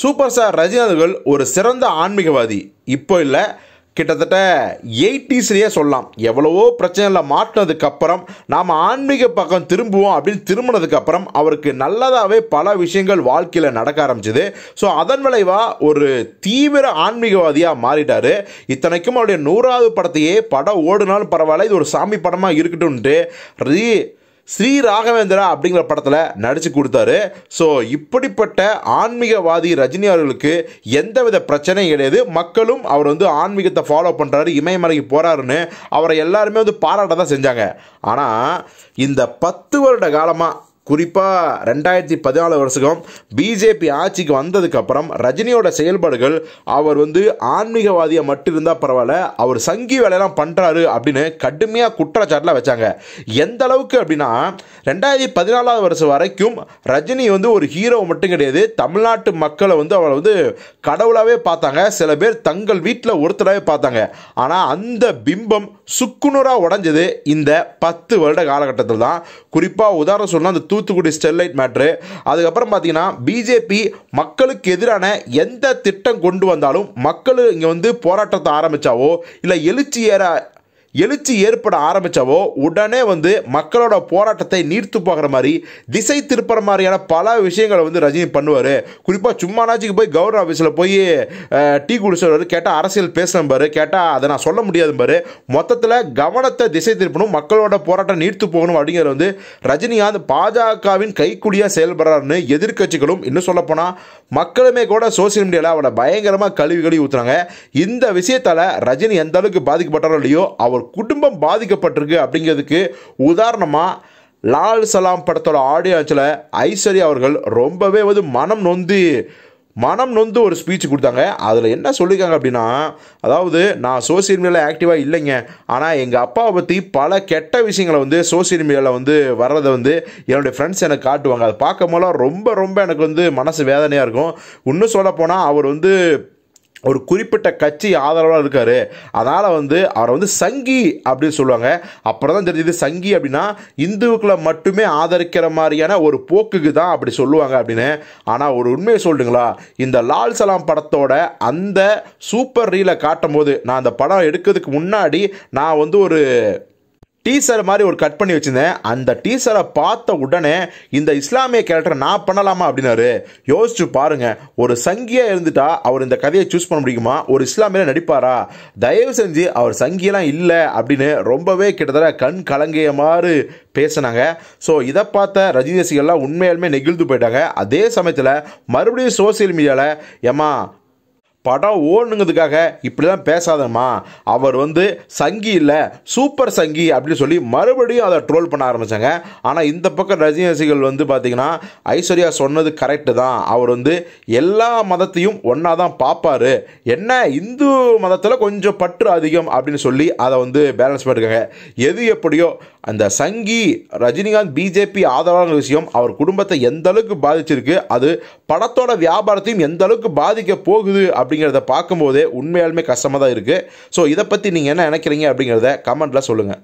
Super star Rajinikanth ஒரு சிறந்த ஆன்மீகவாதி. இப்போ இல்லை கிட்டத்தட்ட எயிட்டிஸ்லேயே சொல்லலாம். எவ்வளவோ பிரச்சனையில் மாட்டினதுக்கப்புறம் நாம் ஆன்மீக பக்கம் திரும்புவோம் அப்படின்னு திரும்பினதுக்கப்புறம் அவருக்கு நல்லதாகவே பல விஷயங்கள் வாழ்க்கையில் நடக்க ஆரம்பிச்சுது. ஸோ அதன் விளைவாக ஒரு தீவிர ஆன்மீகவாதியாக மாறிட்டார். இத்தனைக்கும் அவருடைய நூறாவது படத்தையே படம் ஓடுனாலும் பரவாயில்ல இது ஒரு சாமி படமாக இருக்கட்டும்ன்ட்டு ரீ ஸ்ரீ ராகவேந்திரா அப்படிங்கிற படத்தில் நடித்து கொடுத்தாரு. ஸோ இப்படிப்பட்ட ஆன்மீகவாதி ரஜினி அவர்களுக்கு எந்தவித பிரச்சனையும் கிடையாது. மக்களும் அவர் வந்து ஆன்மீகத்தை ஃபாலோ பண்ணுறாரு இமயமலைக்கு போகிறாருன்னு அவரை எல்லாருமே வந்து பாராட்ட தான் செஞ்சாங்க. ஆனால் இந்த பத்து வருட காலமாக குறிப்பாக ரெண்டாயிரத்தி பதினாலு வருஷம் பிஜேபி ஆட்சிக்கு வந்ததுக்கப்புறம் ரஜினியோட செயல்பாடுகள் அவர் வந்து ஆன்மீகவாதியை மட்டும் இருந்தால் பரவாயில்ல அவர் சங்கி வேலையெல்லாம் பண்ணுறாரு அப்படின்னு கடுமையாக குற்றச்சாட்டில் வச்சாங்க. எந்த அளவுக்கு அப்படின்னா ரெண்டாயிரத்தி பதினாலாவது வருஷம் வரைக்கும் ரஜினி வந்து ஒரு ஹீரோ மட்டும் கிடையாது. தமிழ்நாட்டு மக்களை வந்து அவரை வந்து கடவுளாகவே பார்த்தாங்க. சில பேர் தங்கள் வீட்டில் ஒருத்தராகவே பார்த்தாங்க. ஆனால் அந்த பிம்பம் சுக்குநூறாக உடஞ்சது இந்த பத்து வருட காலகட்டத்தில் தான். குறிப்பாக உதாரணம் சொன்னால் அந்த தூத்துக்குடி ஸ்டெர்லைட் மேட்ரு. அதுக்கப்புறம் பார்த்தீங்கன்னா பிஜேபி மக்களுக்கு எதிரான எந்த திட்டம் கொண்டு வந்தாலும் மக்கள் இங்கே வந்து போராட்டத்தை ஆரம்பித்தாவோ இல்லை எழுச்சி ஏற எழுச்சி ஏற்பட ஆரம்பித்தவோ உடனே வந்து மக்களோட போராட்டத்தை நீர்த்து போகிற மாதிரி திசை திருப்புற மாதிரியான பல விஷயங்களை வந்து ரஜினி பண்ணுவார். குறிப்பாக சும்மா சும்மானாச்சுக்கு போய் கவர்னர் ஆஃபீஸில் போய் டீ குடிச்சவர் கேட்டால் அரசியல் பேசணும் பாரு கேட்டால் அதை நான் சொல்ல முடியாது பாரு. மொத்தத்தில் கவனத்தை திசை திருப்பணும் மக்களோட போராட்டம் நீர்த்து போகணும் அப்படிங்கிறது வந்து ரஜினிகாந்த் பாஜகவின் கைக்குடியாக செயல்படுறாருன்னு எதிர்க்கட்சிகளும் இன்னும் சொல்லப்போனால் மக்களுமே கூட சோசியல் மீடியாவில் அவரை பயங்கரமாக கழுவி கழுவி ஊற்றுறாங்க இந்த விஷயத்தால் ரஜினி எந்த அளவுக்கு பாதிக்கப்பட்டாரோ இல்லையோ அவர் குடும்பம் பாதிக்கப்பட்டிருக்கு அப்படிங்கிறதுக்கு உதாரணமாக லால் சலாம் படத்தோட ஆடியோச்சில் ஐஸ்வர்யா அவர்கள் ரொம்பவே வந்து மனம் நொந்து மனம் நொந்து ஒரு ஸ்பீச் கொடுத்தாங்க. அதில் என்ன சொல்லியிருக்காங்க அப்படின்னா அதாவது நான் சோசியல் மீடியாவில் ஆக்டிவாக இல்லைங்க. ஆனால் எங்கள் அப்பாவை பற்றி பல கெட்ட விஷயங்களை வந்து சோசியல் மீடியாவில் வந்து வர்றதை வந்து என்னுடைய ஃப்ரெண்ட்ஸ் எனக்கு காட்டுவாங்க. அதை பார்க்கும் ரொம்ப ரொம்ப எனக்கு வந்து மனசு வேதனையாக இருக்கும். இன்னும் சொல்லப்போனால் அவர் வந்து ஒரு குறிப்பிட்ட கட்சி ஆதரவாக இருக்கார். அதனால் வந்து அவரை வந்து சங்கி அப்படின்னு சொல்லுவாங்க. அப்புறம் தான் தெரிஞ்சது சங்கி அப்படின்னா இந்துக்களை மட்டுமே ஆதரிக்கிற மாதிரியான ஒரு போக்குக்கு தான் அப்படி சொல்லுவாங்க அப்படின்னு. ஆனால் ஒரு உண்மையை சொல்லுங்களா இந்த லால் சலாம் படத்தோட அந்த சூப்பர் ரீலை காட்டும் போது நான் அந்த படம் எடுக்கிறதுக்கு முன்னாடி நான் வந்து ஒரு டீசர் மாதிரி ஒரு கட் பண்ணி வச்சுருந்தேன். அந்த டீசரை பார்த்த உடனே இந்த இஸ்லாமிய கேரக்டர் நான் பண்ணலாமா அப்படின்னாரு. யோசிச்சு பாருங்க. ஒரு சங்கியாக இருந்துட்டா அவர் இந்த கதையை சூஸ் பண்ண முடியுமா? ஒரு இஸ்லாமியில் நடிப்பாரா? தயவு செஞ்சு அவர் சங்கியெல்லாம் இல்லை அப்படின்னு ரொம்பவே கிட்டத்தட்ட கண் கலங்கிய மாதிரி பேசினாங்க. ஸோ இதை பார்த்த ரஜினி ரசிகர்லாம் உண்மையாலுமே நெகிழ்ந்து போயிட்டாங்க. அதே சமயத்தில் மறுபடியும் சோசியல் மீடியாவில் ஏமா படம் ஓடுனுங்கிறதுக்காக இப்படி தான் பேசாதம்மா. அவர் வந்து சங்கி இல்லை சூப்பர் சங்கி அப்படின்னு சொல்லி மறுபடியும் அதை ட்ரோல் பண்ண ஆரம்பித்தாங்க ஆனால் இந்த பக்கம் ரஜினி ரசிகர்கள் வந்து பார்த்திங்கன்னா ஐஸ்வர்யா சொன்னது கரெக்டு தான். அவர் வந்து எல்லா மதத்தையும் ஒன்றா தான் பார்ப்பாரு என்ன இந்து மதத்தில் கொஞ்சம் பற்று அதிகம் அப்படின்னு சொல்லி அதை வந்து பேலன்ஸ் பண்ணிருக்காங்க. எது எப்படியோ அந்த சங்கி ரஜினிகாந்த் பிஜேபி ஆதரவான விஷயம் அவர் குடும்பத்தை எந்த அளவுக்கு பாதிச்சிருக்கு அது படத்தோட வியாபாரத்தையும் எந்த அளவுக்கு பாதிக்க போகுது அப்படிங்கிறத பார்க்கும்போதே உண்மையாலுமே கஷ்டமாக தான் இருக்குது ஸோ இதை பற்றி நீங்கள் என்ன நினைக்கிறீங்க அப்படிங்கிறத கமெண்ட்டில் சொல்லுங்கள்